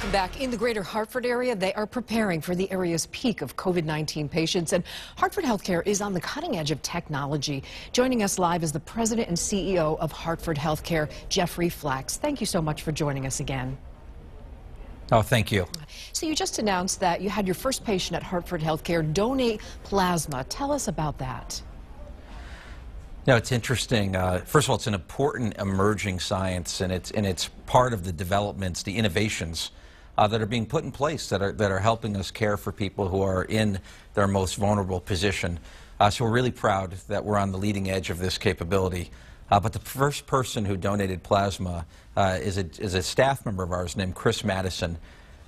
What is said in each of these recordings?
Welcome back. In the greater Hartford area, they are preparing for the area's peak of COVID-19 patients, and Hartford Healthcare is on the cutting edge of technology. Joining us live is the president and CEO of Hartford Healthcare, Jeffrey Flaks. Thank you so much for joining us again. Oh, thank you. So you just announced that you had your first patient at Hartford Healthcare donate plasma. Tell us about that. No, it's interesting. Uh, first of all, it's an important emerging science, and it's and it's part of the developments, the innovations uh, that are being put in place that are that are helping us care for people who are in their most vulnerable position. Uh, so we're really proud that we're on the leading edge of this capability. Uh, but the first person who donated plasma uh, is a is a staff member of ours named Chris Madison,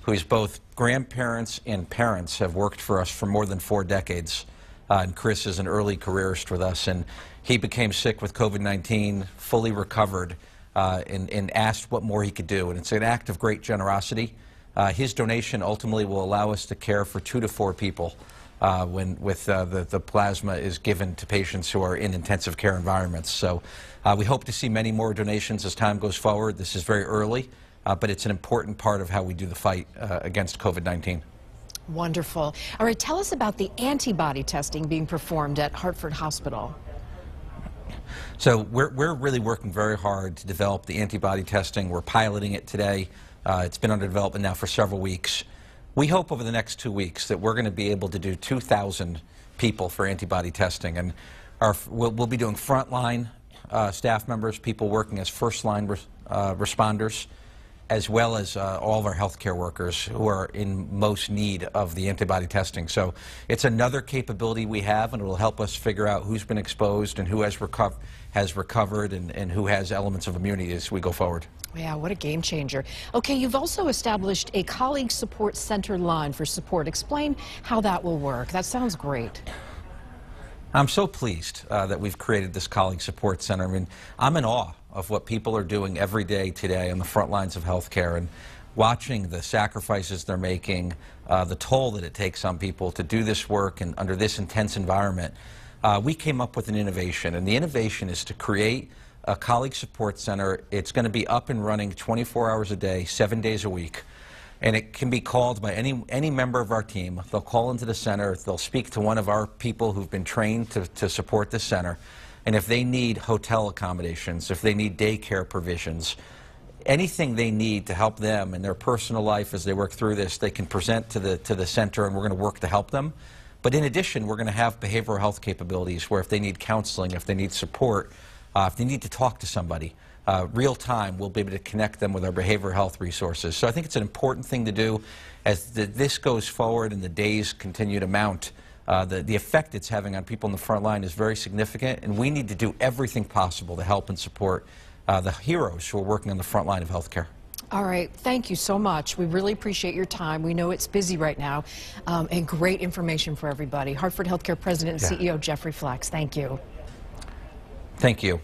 who's both grandparents and parents have worked for us for more than four decades. Uh, and Chris is an early careerist with us, and he became sick with COVID-19, fully recovered, uh, and, and, asked what more he could do. And it's an act of great generosity. Uh, his donation ultimately will allow us to care for two to four people uh, when with uh, the, the plasma is given to patients who are in intensive care environments. So uh, we hope to see many more donations as time goes forward. This is very early, but it's an important part of how we do the fight against COVID-19. Wonderful. All right, tell us about the antibody testing being performed at Hartford Hospital. So we're, we're really working very hard to develop the antibody testing. We're piloting it today. Uh, it's been under development now for several weeks. We hope over the next two weeks that we're going to be able to do 2,000 people for antibody testing. And our, we'll, we'll be doing frontline uh, staff members, people working as first line res, uh, responders, as well as uh, all of our healthcare workers who are in most need of the antibody testing. So it's another capability we have, and it will help us figure out who's been exposed and who has, reco has recovered and, and who has elements of immunity as we go forward. Yeah, what a game changer. Okay, you've also established a colleague support center line for support. Explain how that will work. That sounds great. I'm so pleased uh, that we've created this colleague support center. I mean, I'm in awe of what people are doing every day today on the front lines of healthcare and watching the sacrifices they're making, uh, the toll that it takes on people to do this work and under this intense environment. Uh, we came up with an innovation, and the innovation is to create a colleague support center. It's going to be up and running 24 hours a day, seven days a week and it can be called by any, any member of our team. They'll call into the center, they'll speak to one of our people who've been trained to, to support the center, and if they need hotel accommodations, if they need daycare provisions, anything they need to help them in their personal life as they work through this, they can present to the, to the center and we're going to work to help them. But in addition, we're going to have behavioral health capabilities where if they need counseling, if they need support, uh, if they need to talk to somebody, uh, real time, we'll be able to connect them with our behavioral health resources. So I think it's an important thing to do as the, this goes forward and the days continue to mount. Uh, the, the effect it's having on people in the front line is very significant, and we need to do everything possible to help and support uh, the heroes who are working on the front line of healthcare. All right, thank you so much. We really appreciate your time. We know it's busy right now, um, and great information for everybody. Hartford Healthcare President and yeah. CEO Jeffrey Flaks, thank you. Thank you.